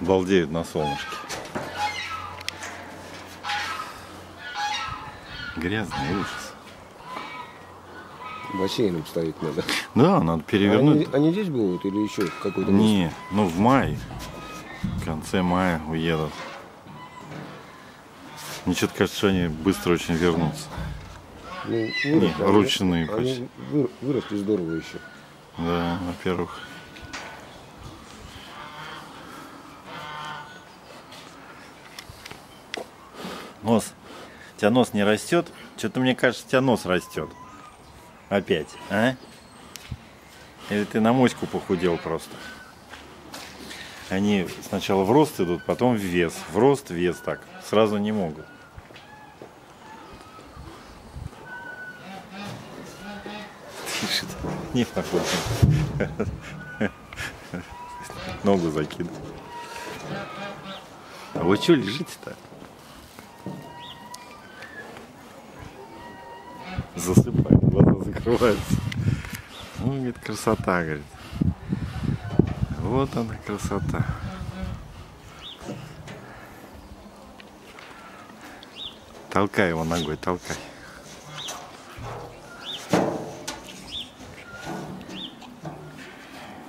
балдеют на солнышке. Грязный ужас. Бассейн ставить надо. Да, надо перевернуть. Они, они здесь будут или еще какой-то? Не, ну в мае. В конце мая уедут. Мне что-то кажется, что они быстро очень вернутся. Ну, Не, выросли, они- ручные они почти. выр- выросли здорово еще. Да, во-первых. Нос. У тебя нос не растет? Что-то мне кажется, у тебя нос растет. Опять, а? Или ты на моську похудел просто? Они сначала в рост идут, потом в вес. В рост, в вес так. Сразу не могут. Тише, не могу. Ногу закидывай. А вы что лежите-то? Засыпает, глаза закрываются. Ну, говорит, красота, говорит. Вот она красота. Толкай его ногой, толкай.